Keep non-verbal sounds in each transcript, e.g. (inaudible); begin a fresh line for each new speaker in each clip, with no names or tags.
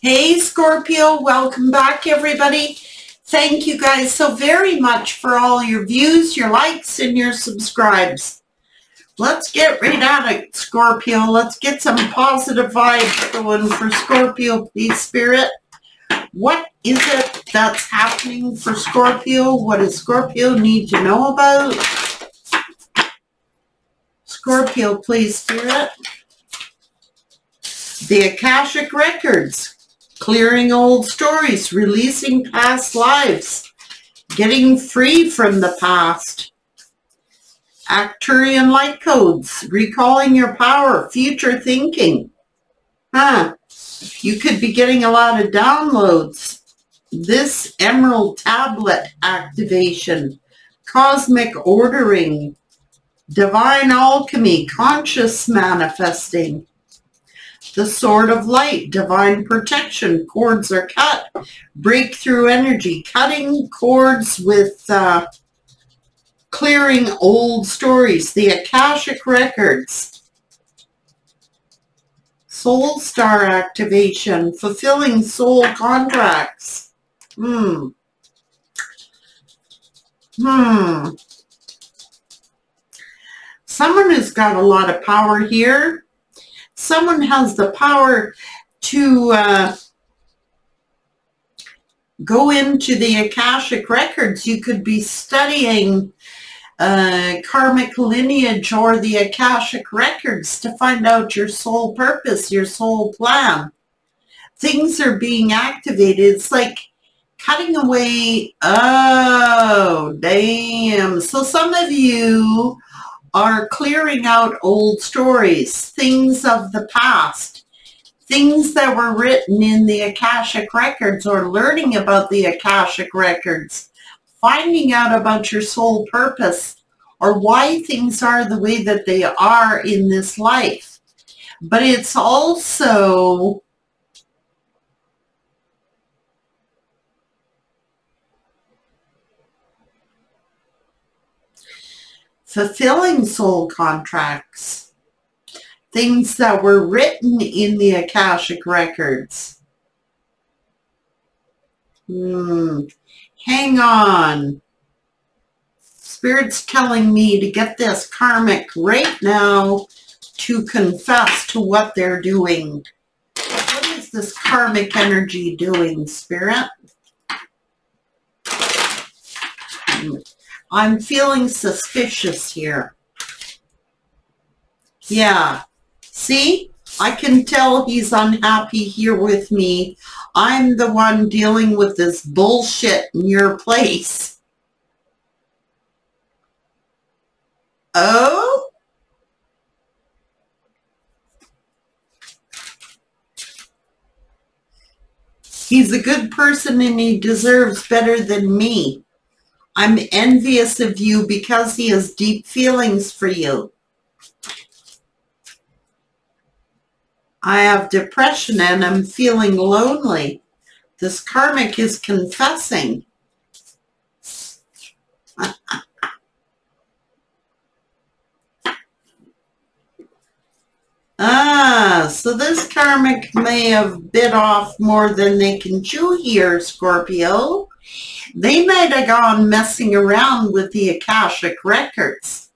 Hey Scorpio, welcome back everybody. Thank you guys so very much for all your views, your likes, and your subscribes. Let's get right at it, Scorpio. Let's get some positive vibes going for Scorpio, please, Spirit. What is it that's happening for Scorpio? What does Scorpio need to know about? Scorpio, please, Spirit. The Akashic Records clearing old stories, releasing past lives, getting free from the past. Arcturian light codes, recalling your power, future thinking. Huh. You could be getting a lot of downloads. This emerald tablet activation, cosmic ordering, divine alchemy, conscious manifesting, the sword of light, divine protection, cords are cut, breakthrough energy, cutting cords with uh, clearing old stories, the Akashic records, soul star activation, fulfilling soul contracts. Hmm. Hmm. Someone who's got a lot of power here someone has the power to uh, go into the Akashic records, you could be studying uh, karmic lineage or the Akashic records to find out your soul purpose, your soul plan. Things are being activated. It's like cutting away. Oh, damn. So some of you are clearing out old stories, things of the past, things that were written in the Akashic Records or learning about the Akashic Records, finding out about your soul purpose or why things are the way that they are in this life. But it's also fulfilling soul contracts, things that were written in the Akashic records. Hmm. Hang on. Spirit's telling me to get this karmic right now to confess to what they're doing. What is this karmic energy doing, Spirit? I'm feeling suspicious here. Yeah. See? I can tell he's unhappy here with me. I'm the one dealing with this bullshit in your place. Oh? He's a good person and he deserves better than me. I'm envious of you because he has deep feelings for you. I have depression and I'm feeling lonely. This karmic is confessing. ah, so this karmic may have bit off more than they can chew here, Scorpio. They might have gone messing around with the Akashic records,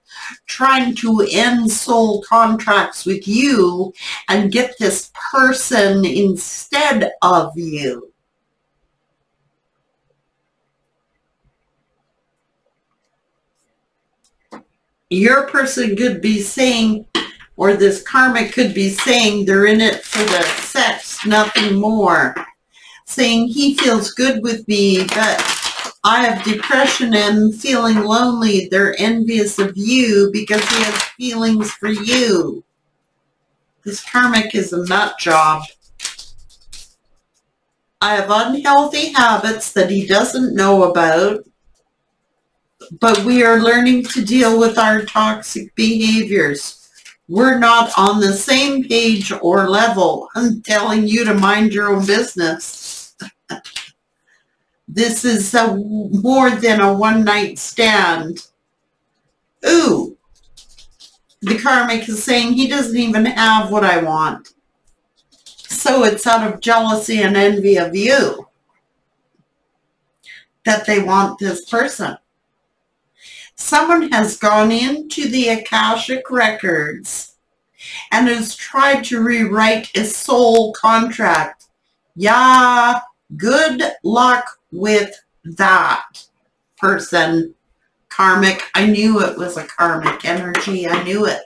trying to end soul contracts with you and get this person instead of you. Your person could be saying, or this karmic could be saying they're in it for the sex, nothing more. Saying he feels good with me, but I have depression and feeling lonely. They're envious of you because he has feelings for you. This karmic is a nut job. I have unhealthy habits that he doesn't know about, but we are learning to deal with our toxic behaviors. We're not on the same page or level. I'm telling you to mind your own business. This is a, more than a one-night stand. Ooh. The karmic is saying he doesn't even have what I want. So it's out of jealousy and envy of you that they want this person. Someone has gone into the Akashic records and has tried to rewrite a soul contract. Yeah, good luck with that person. Karmic. I knew it was a karmic energy. I knew it.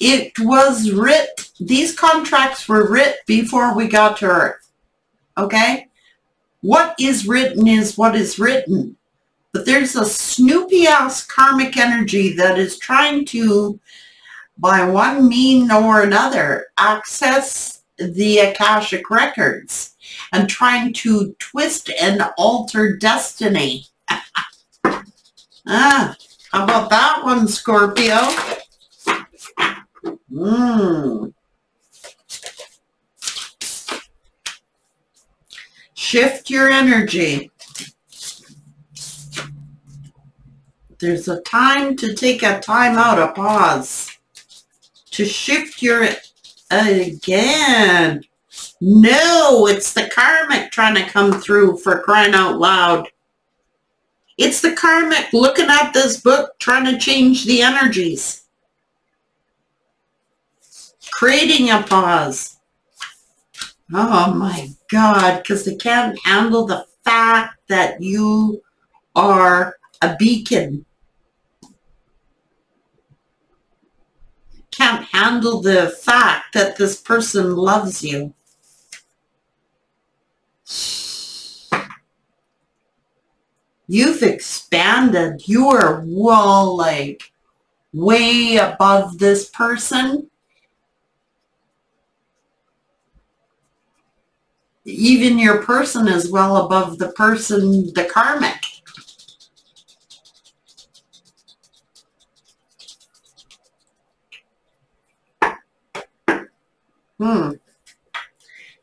It was writ. These contracts were writ before we got to Earth. Okay? What is written is what is written. But there's a snoopy ass karmic energy that is trying to, by one mean or another, access the Akashic records and trying to twist and alter destiny. (laughs) ah, how about that one, Scorpio? Mmm. Shift your energy. There's a time to take a time out, a pause. To shift your, again. No, it's the karmic trying to come through for crying out loud. It's the karmic looking at this book trying to change the energies creating a pause. Oh my God, because they can't handle the fact that you are a beacon. Can't handle the fact that this person loves you. You've expanded. You are well, like, way above this person even your person is well above the person, the karmic. Hmm.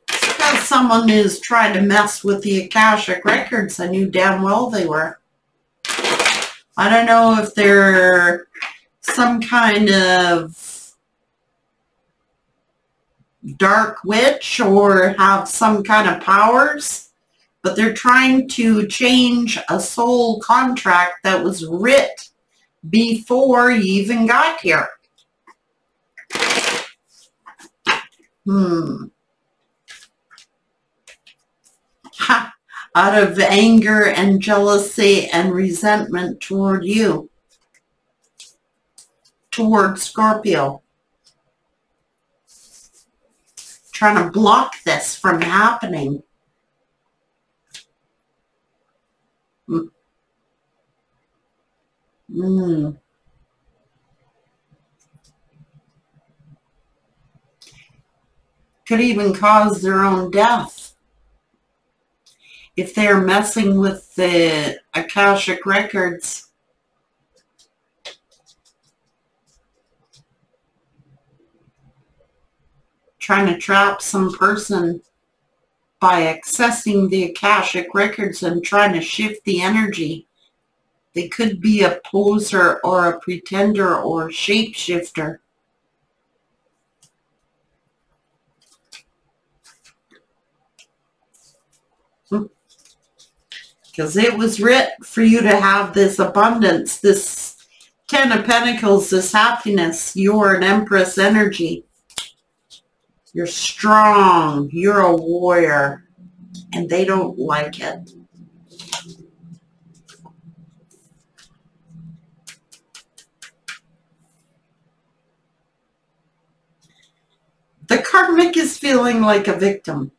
Because someone is trying to mess with the Akashic records, I knew damn well they were. I don't know if they're some kind of dark witch or have some kind of powers, but they're trying to change a soul contract that was writ before you even got here. Hmm. Ha. Out of anger and jealousy and resentment toward you. Toward Scorpio. trying to block this from happening. Mm. Could even cause their own death. If they're messing with the Akashic records, trying to trap some person by accessing the Akashic records and trying to shift the energy. They could be a poser or a pretender or a shapeshifter. Because it was writ for you to have this abundance, this Ten of Pentacles, this happiness. You're an Empress energy. You're strong. You're a warrior. And they don't like it. The karmic is feeling like a victim.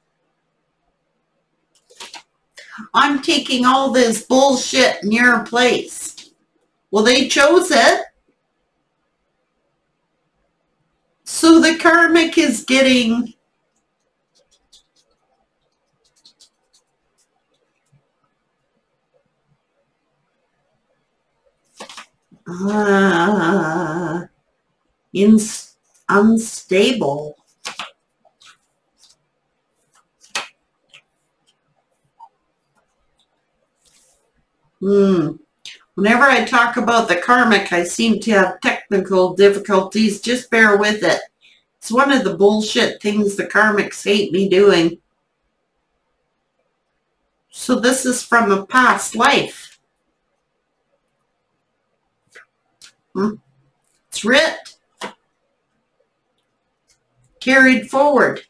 I'm taking all this bullshit in your place. Well, they chose it. So the karmic is getting uh, in, unstable. Hmm. Whenever I talk about the karmic, I seem to have technical difficulties. Just bear with it. It's one of the bullshit things the karmics hate me doing. So this is from a past life. Hmm? It's writ. Carried forward.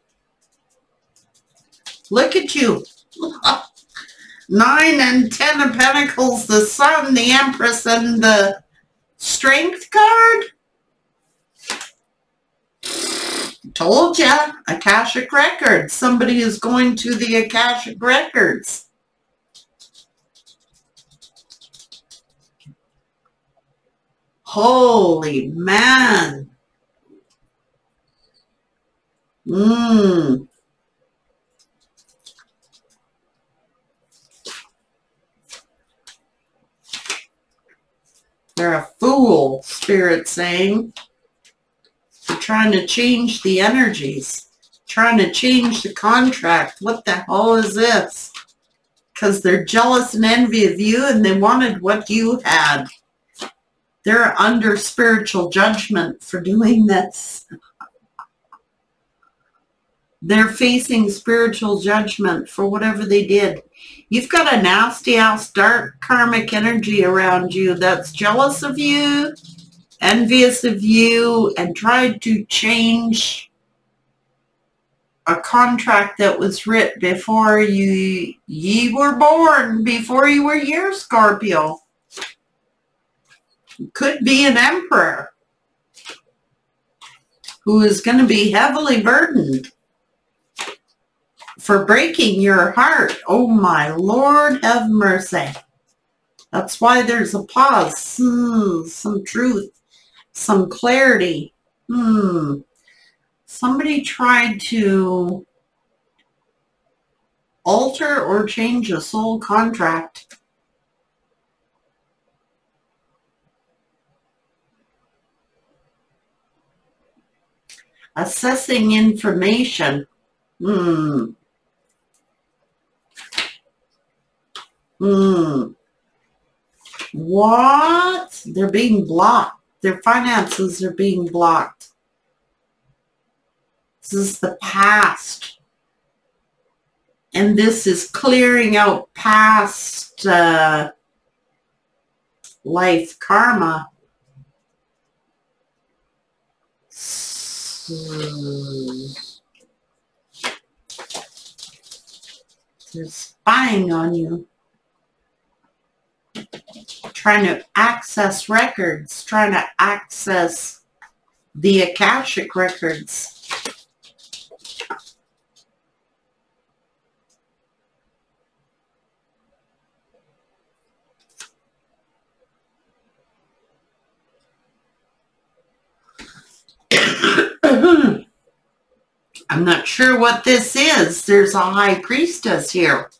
Look at you. (laughs) Nine and ten of pentacles, the sun, the empress, and the strength card. Told ya, Akashic Records. Somebody is going to the Akashic Records. Holy man. Mmm. They're a fool, Spirit saying. They're trying to change the energies, trying to change the contract. What the hell is this? Because they're jealous and envy of you and they wanted what you had. They're under spiritual judgment for doing this. They're facing spiritual judgment for whatever they did. You've got a nasty ass dark karmic energy around you that's jealous of you, envious of you, and tried to change a contract that was writ before you ye were born, before you were here, Scorpio. Could be an emperor who is going to be heavily burdened for breaking your heart. Oh my Lord, have mercy. That's why there's a pause. Hmm, some truth, some clarity. Hmm. Somebody tried to alter or change a soul contract. Assessing information. Hmm. Hmm. What? They're being blocked. Their finances are being blocked. This is the past. And this is clearing out past uh, life karma. They're spying on you trying to access records, trying to access the Akashic records. (coughs) I'm not sure what this is. There's a high priestess here.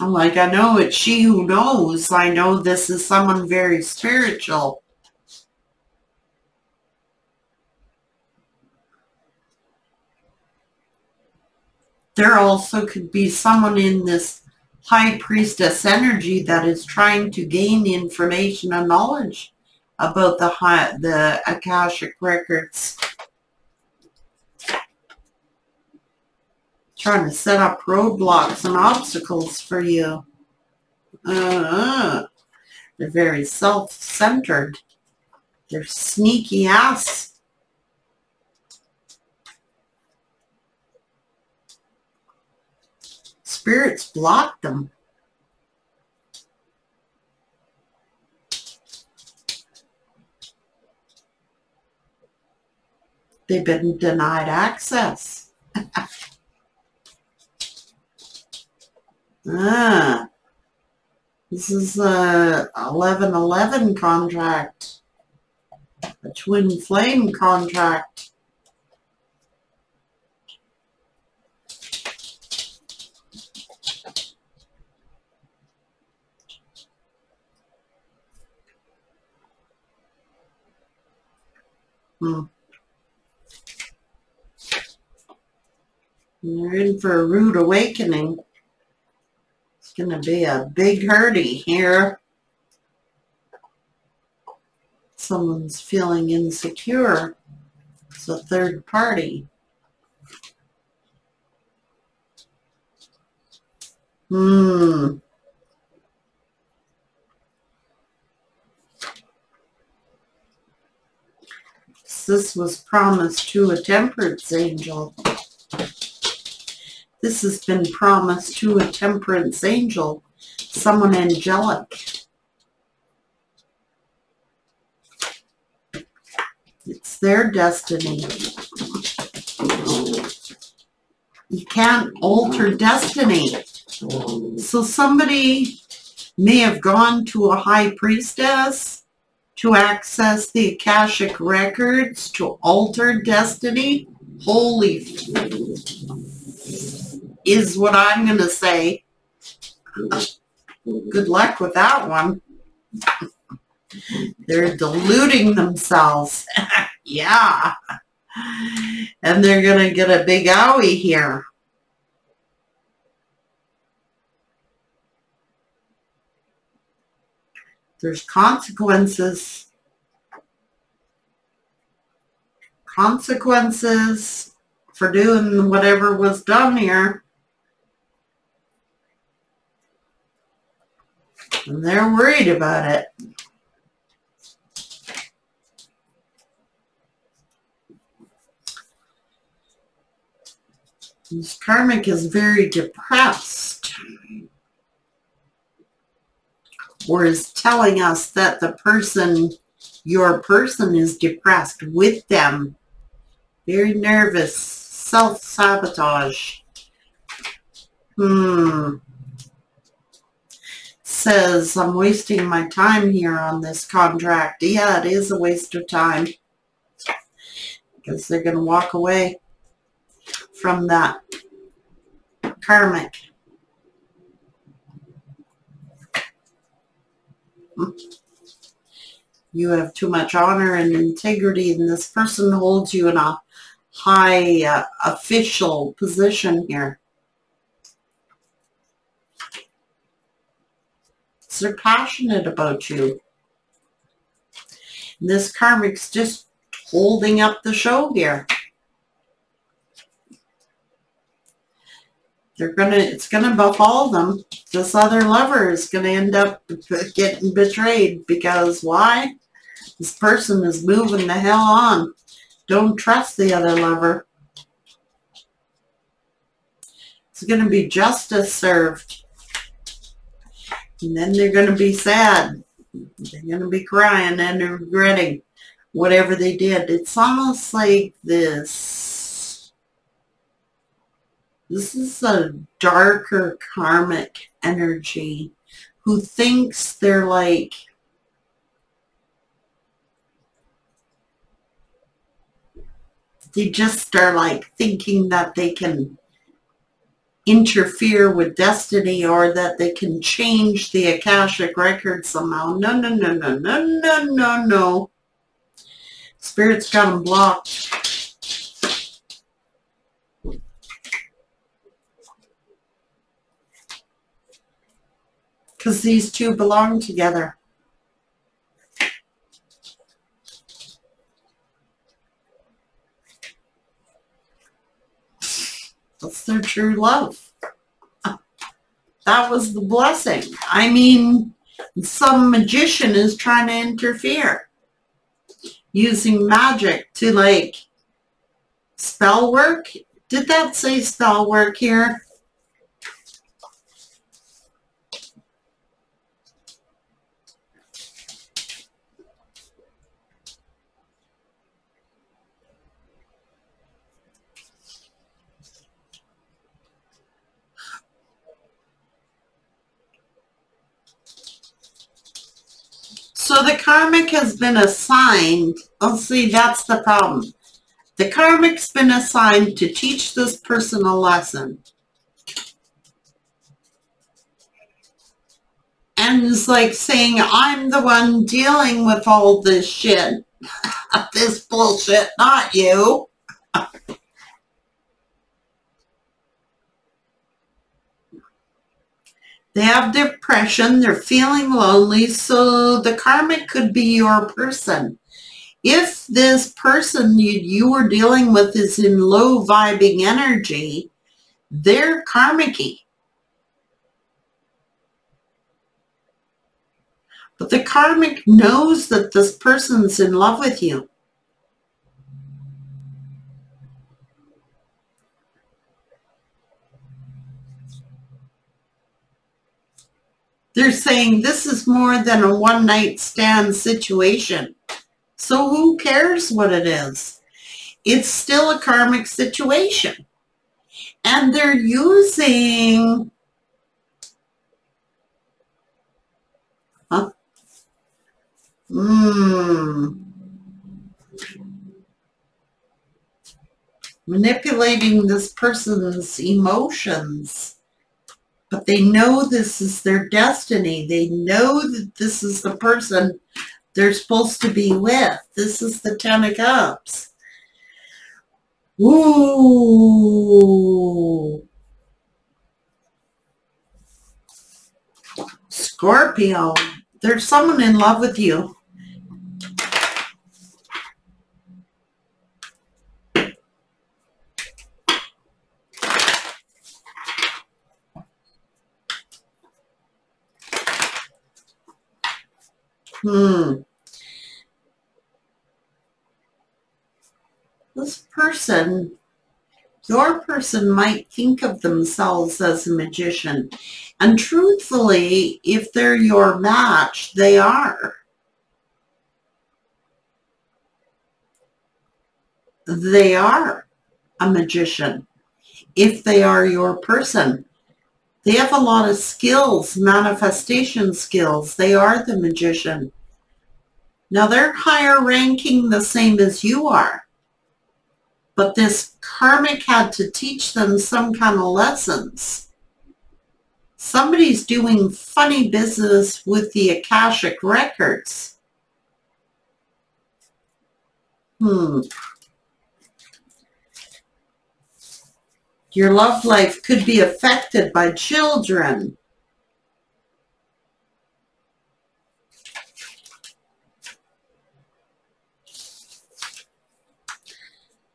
I'm like, I know it's she who knows. I know this is someone very spiritual. There also could be someone in this high priestess energy that is trying to gain information and knowledge about the high, the Akashic records. Trying to set up roadblocks and obstacles for you. Uh, they're very self-centered. They're sneaky ass. Spirits block them. They've been denied access. (laughs) Ah, this is a 1111 contract, a twin flame contract. Hmm. You're in for a rude awakening going to be a big hurdy here. Someone's feeling insecure. It's a third party. Hmm. This was promised to a temperance angel. This has been promised to a temperance angel, someone angelic. It's their destiny. You can't alter destiny. So somebody may have gone to a high priestess to access the Akashic records to alter destiny. Holy is what I'm going to say. Good luck with that one. They're deluding themselves. (laughs) yeah. And they're going to get a big owie here. There's consequences. Consequences for doing whatever was done here. And they're worried about it. This karmic is very depressed or is telling us that the person, your person is depressed with them. Very nervous, self-sabotage. Hmm. Says, I'm wasting my time here on this contract. Yeah, it is a waste of time. Because they're going to walk away from that karmic. You have too much honor and integrity and this person holds you in a high uh, official position here. They're passionate about you. And this karmic's just holding up the show here. they're gonna it's gonna befall them. This other lover is gonna end up getting betrayed because why? This person is moving the hell on. Don't trust the other lover. It's gonna be justice served and then they're gonna be sad. They're gonna be crying and they're regretting whatever they did. It's almost like this. This is a darker karmic energy who thinks they're like they just are like thinking that they can interfere with destiny or that they can change the Akashic record somehow. No, no, no, no, no, no, no, no. Spirit's got them blocked. because these two belong together. That's their true love. That was the blessing. I mean, some magician is trying to interfere using magic to like spell work. Did that say spell work here? So the karmic has been assigned. Oh, see, that's the problem. The karmic's been assigned to teach this person a lesson. And it's like saying, I'm the one dealing with all this shit. (laughs) this bullshit, not you. (laughs) They have depression, they're feeling lonely, so the karmic could be your person. If this person you, you were dealing with is in low vibing energy, they're karmic But the karmic knows that this person's in love with you. They're saying this is more than a one night stand situation. So who cares what it is? It's still a karmic situation. And they're using huh? Hmm. Manipulating this person's emotions but they know this is their destiny. They know that this is the person they're supposed to be with. This is the Ten of Cups. Ooh. Scorpio, there's someone in love with you. Hmm. This person, your person might think of themselves as a magician. And truthfully, if they're your match, they are. They are a magician if they are your person. They have a lot of skills, manifestation skills. They are the magician. Now they're higher ranking the same as you are. But this karmic had to teach them some kind of lessons. Somebody's doing funny business with the Akashic records. Hmm. Your love life could be affected by children.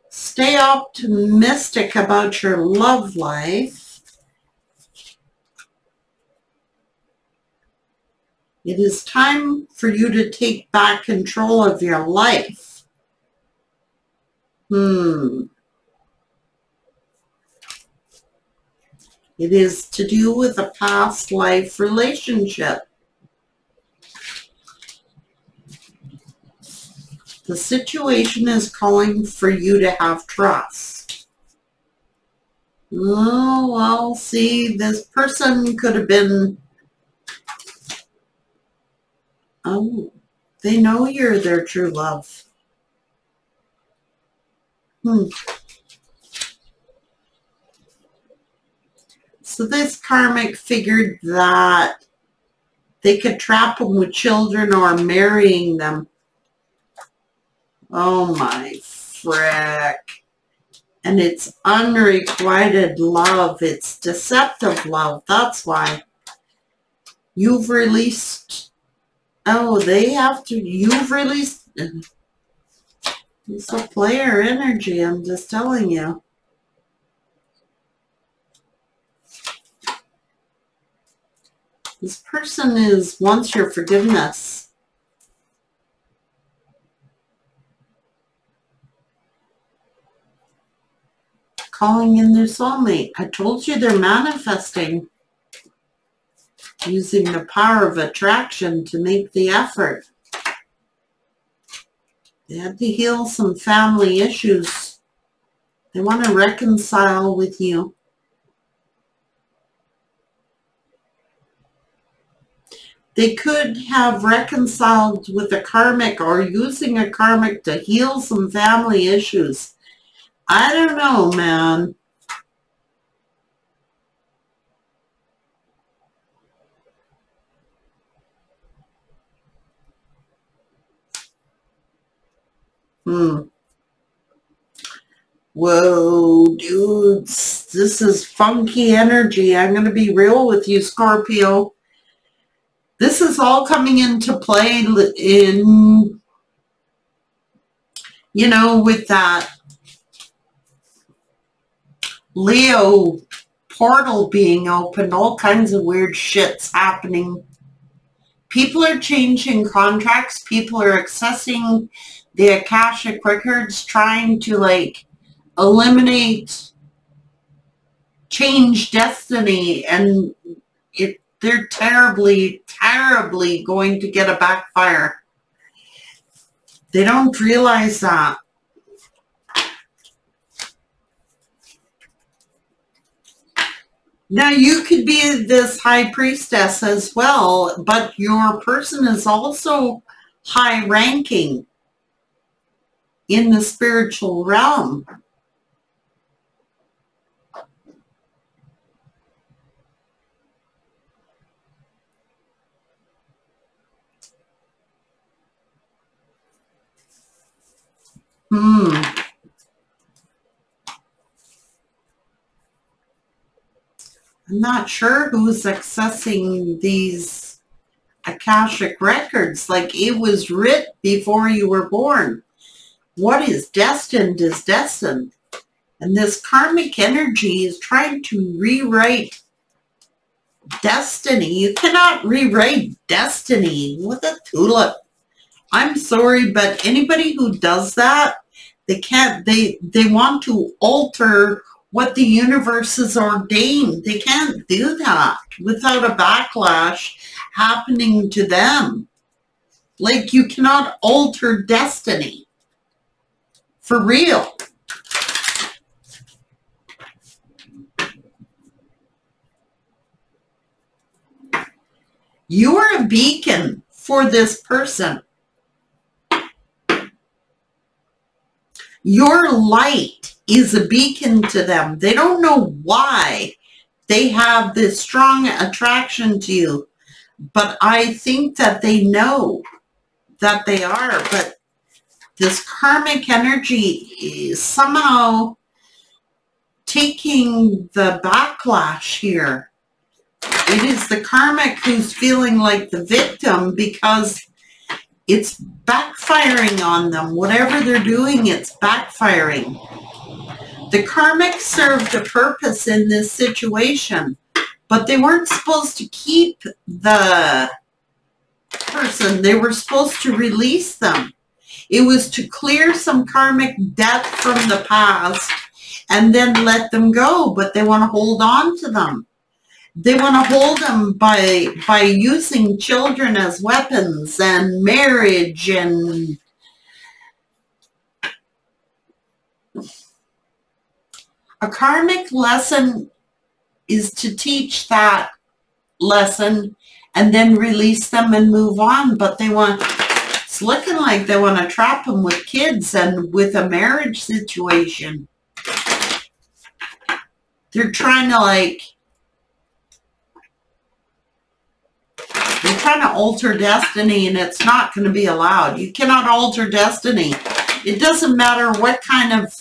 Stay optimistic about your love life. It is time for you to take back control of your life. Hmm. It is to do with a past life relationship. The situation is calling for you to have trust. Oh, well, see, this person could have been, oh, they know you're their true love. Hmm. So this karmic figured that they could trap them with children or marrying them. Oh my frick. And it's unrequited love. It's deceptive love. That's why you've released. Oh, they have to. You've released. Uh, it's a player energy. I'm just telling you. This person is wants your forgiveness. Calling in their soulmate. I told you they're manifesting using the power of attraction to make the effort. They had to heal some family issues. They want to reconcile with you. They could have reconciled with a karmic or using a karmic to heal some family issues. I don't know, man. Hmm. Whoa, dudes, this is funky energy. I'm going to be real with you, Scorpio. This is all coming into play in, you know, with that Leo portal being open, all kinds of weird shit's happening. People are changing contracts. People are accessing the Akashic records, trying to like eliminate change destiny and it they're terribly terribly going to get a backfire. They don't realize that. Now you could be this high priestess as well but your person is also high ranking in the spiritual realm Hmm. I'm not sure who's accessing these Akashic records. Like it was writ before you were born. What is destined is destined. And this karmic energy is trying to rewrite destiny. You cannot rewrite destiny with a tulip. I'm sorry, but anybody who does that they can't, they, they want to alter what the universe has ordained. They can't do that without a backlash happening to them. Like you cannot alter destiny. For real. You're a beacon for this person. Your light is a beacon to them. They don't know why they have this strong attraction to you. But I think that they know that they are. But this karmic energy is somehow taking the backlash here. It is the karmic who's feeling like the victim because it's backfiring on them. Whatever they're doing, it's backfiring. The karmic served a purpose in this situation, but they weren't supposed to keep the person. They were supposed to release them. It was to clear some karmic debt from the past and then let them go, but they want to hold on to them. They want to hold them by by using children as weapons and marriage and a karmic lesson is to teach that lesson and then release them and move on. But they want, it's looking like they want to trap them with kids and with a marriage situation. They're trying to like You're trying to alter destiny and it's not going to be allowed. You cannot alter destiny. It doesn't matter what kind of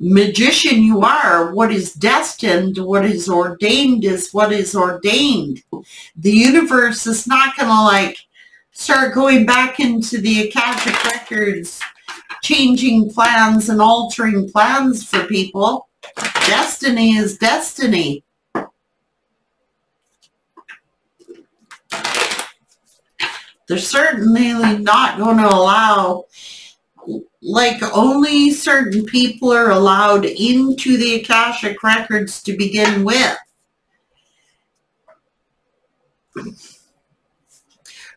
magician you are. What is destined, what is ordained is what is ordained. The universe is not going to like start going back into the Akashic records, changing plans and altering plans for people. Destiny is destiny. They're certainly not going to allow, like only certain people are allowed into the Akashic records to begin with.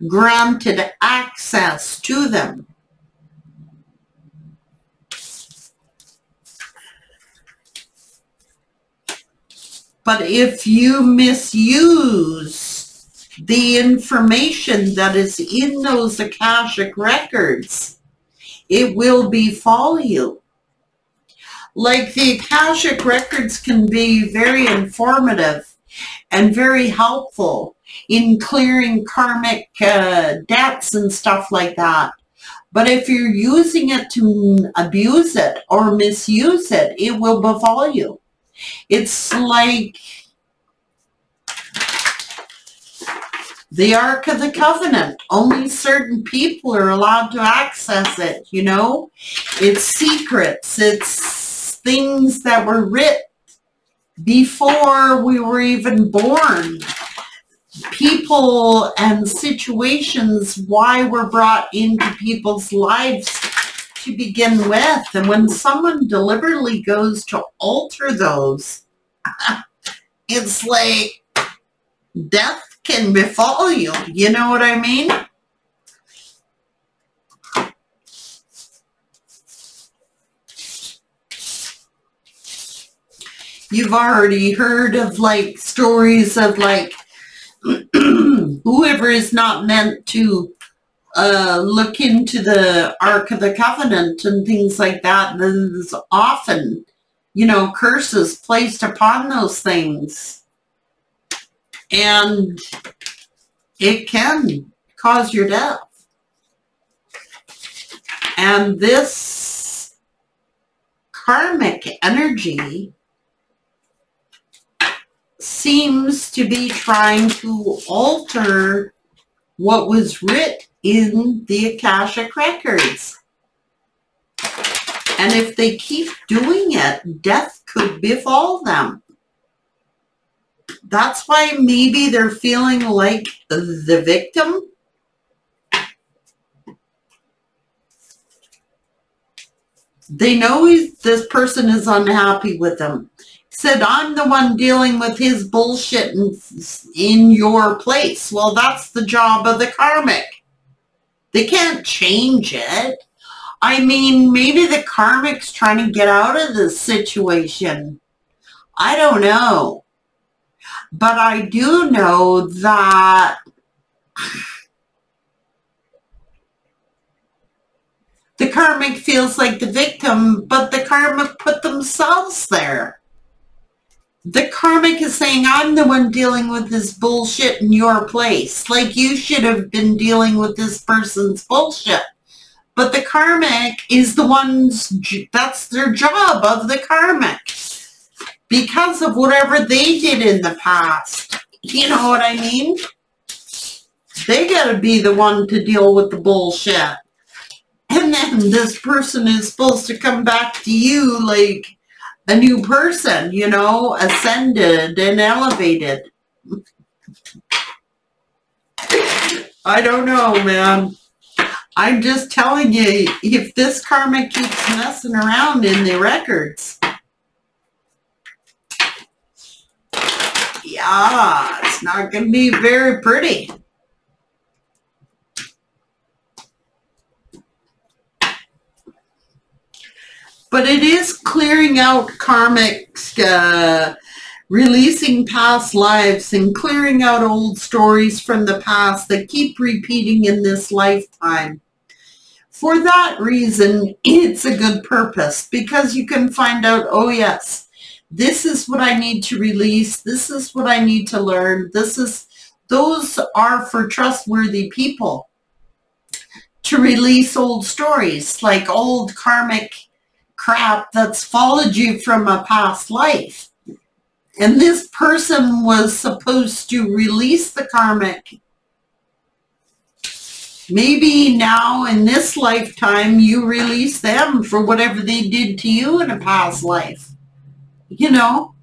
Granted access to them. But if you misuse the information that is in those Akashic records, it will befall you. Like the Akashic records can be very informative and very helpful in clearing karmic uh, debts and stuff like that. But if you're using it to abuse it or misuse it, it will befall you. It's like the Ark of the Covenant. Only certain people are allowed to access it, you know? It's secrets. It's things that were written before we were even born people and situations why we're brought into people's lives to begin with. And when someone deliberately goes to alter those, (laughs) it's like death can befall you. You know what I mean? You've already heard of like stories of like (clears throat) whoever is not meant to uh, look into the Ark of the Covenant and things like that, there's often, you know, curses placed upon those things. And it can cause your death. And this karmic energy seems to be trying to alter what was writ in the Akashic Records. And if they keep doing it, death could befall them. That's why maybe they're feeling like the victim. They know this person is unhappy with them said, I'm the one dealing with his bullshit in, in your place. Well, that's the job of the karmic. They can't change it. I mean, maybe the karmic's trying to get out of this situation. I don't know. But I do know that the karmic feels like the victim, but the karmic put themselves there the karmic is saying, I'm the one dealing with this bullshit in your place. Like you should have been dealing with this person's bullshit. But the karmic is the one's, that's their job of the karmic. Because of whatever they did in the past. You know what I mean? They gotta be the one to deal with the bullshit. And then this person is supposed to come back to you like, a new person, you know, ascended and elevated. I don't know, man. I'm just telling you, if this karma keeps messing around in the records, yeah, it's not going to be very pretty. But it is clearing out karmic, uh, releasing past lives and clearing out old stories from the past that keep repeating in this lifetime. For that reason, (clears throat) it's a good purpose because you can find out, oh yes, this is what I need to release. This is what I need to learn. This is, those are for trustworthy people to release old stories like old karmic crap that's followed you from a past life. And this person was supposed to release the karmic. Maybe now in this lifetime you release them for whatever they did to you in a past life. You know?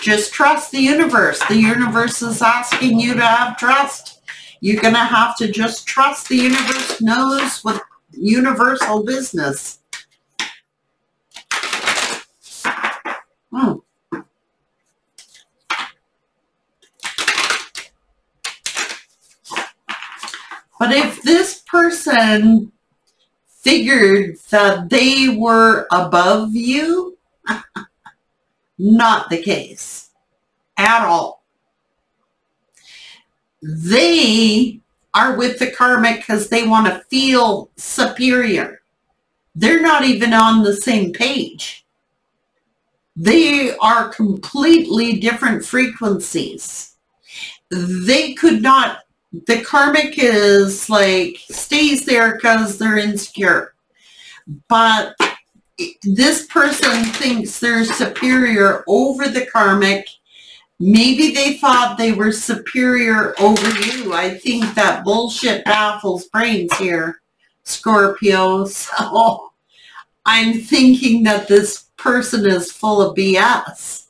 Just trust the universe. The universe is asking you to have trust. You're going to have to just trust the universe knows what universal business. Hmm. But if this person figured that they were above you, (laughs) not the case at all. They are with the karmic because they want to feel superior. They're not even on the same page. They are completely different frequencies. They could not the karmic is like stays there because they're insecure. But this person thinks they're superior over the karmic. Maybe they thought they were superior over you. I think that bullshit baffles brains here, Scorpio. (laughs) So I'm thinking that this person is full of BS.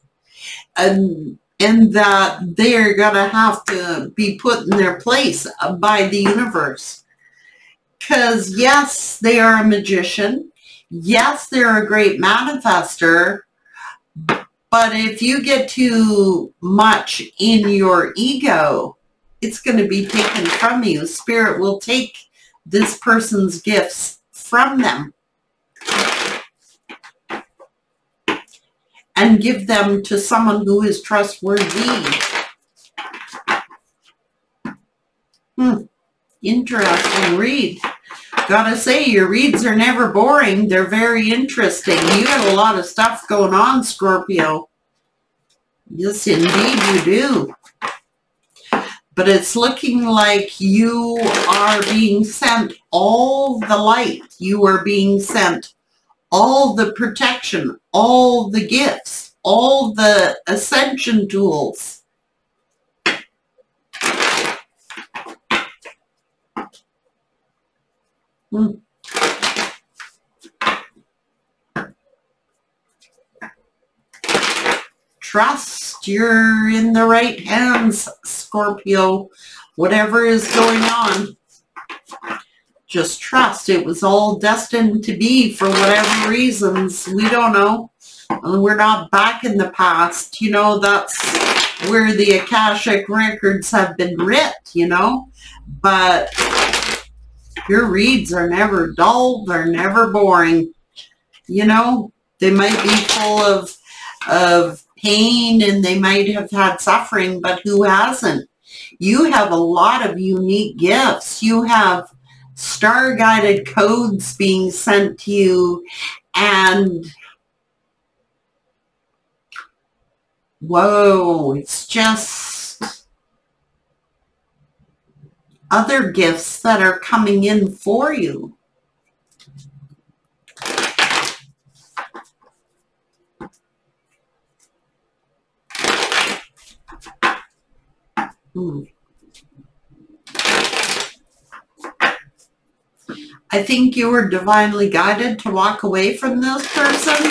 And and that they're going to have to be put in their place by the universe. Because yes, they are a magician. Yes, they're a great manifester. But if you get too much in your ego, it's going to be taken from you. Spirit will take this person's gifts from them. And give them to someone who is trustworthy. Hmm. Interesting read. Gotta say, your reads are never boring. They're very interesting. You got a lot of stuff going on, Scorpio. Yes, indeed you do. But it's looking like you are being sent all the light. You are being sent all the protection, all the gifts, all the ascension tools. Hmm. Trust you're in the right hands, Scorpio, whatever is going on just trust it was all destined to be for whatever reasons. We don't know. Uh, we're not back in the past. You know, that's where the Akashic records have been writ, you know. But your reads are never dull. They're never boring. You know, they might be full of, of pain and they might have had suffering, but who hasn't? You have a lot of unique gifts. You have star guided codes being sent to you and whoa, it's just other gifts that are coming in for you. Hmm. I think you were divinely guided to walk away from this person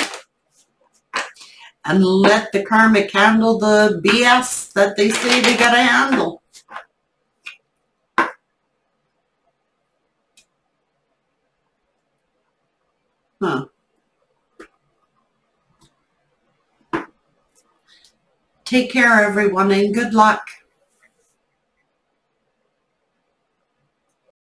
and let the karmic handle the BS that they say they got to handle. Huh. Take care, everyone, and good luck.